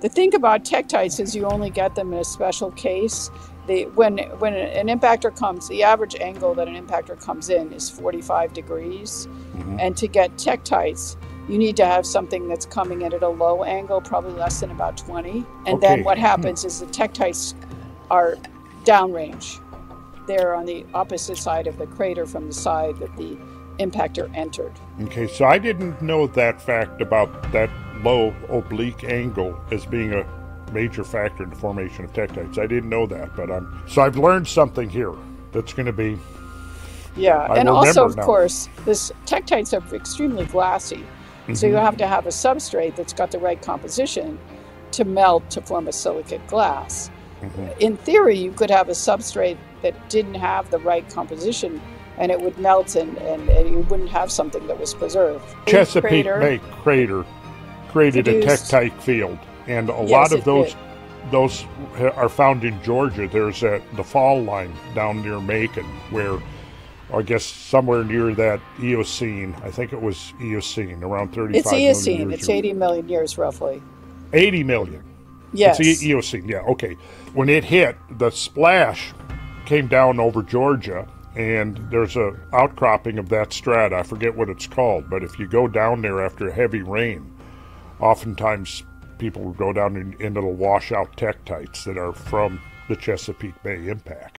The thing about tektites is you only get them in a special case. They, when when an impactor comes, the average angle that an impactor comes in is 45 degrees, Mhm. and to get tektites, you need to have something that's coming in at a low angle, probably less than about 20. And then what happens is the tektites are downrange. They're on the opposite side of the crater from the side that the impactor entered. Okay, so I didn't know that fact about that low oblique angle as being a major factor in the formation of tektites. I didn't know that, but I'm so I've learned something here that's going to be Yeah, I and also, of now. course, this tektites are extremely glassy, so you Mhm. have to have a substrate that's got the right composition to melt to form a silicate glass. Mhm. In theory, you could have a substrate that didn't have the right composition, and it would melt, and, and, and you wouldn't have something that was preserved. Chesapeake Crater- Bay crater created a produced- tektite field, and a Yes, lot of those did. those are found in Georgia. There's a, the fall line down near Macon where. I guess somewhere near that Eocene, I think it was Eocene, around 35 It's million Eocene. years It's ago. 80 million years roughly. 80 million. Yes. It's E- Eocene, yeah, okay. When it hit, the splash came down over Georgia, and there's a outcropping of that strata. I forget what it's called, but if you go down there after heavy rain, oftentimes people will go down and, and it'll wash out tektites that are from the Chesapeake Bay impact.